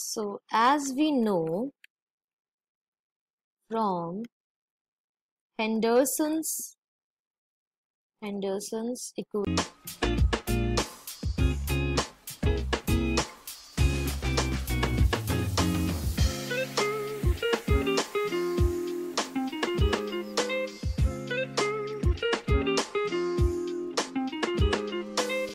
So as we know from Henderson's Henderson's equation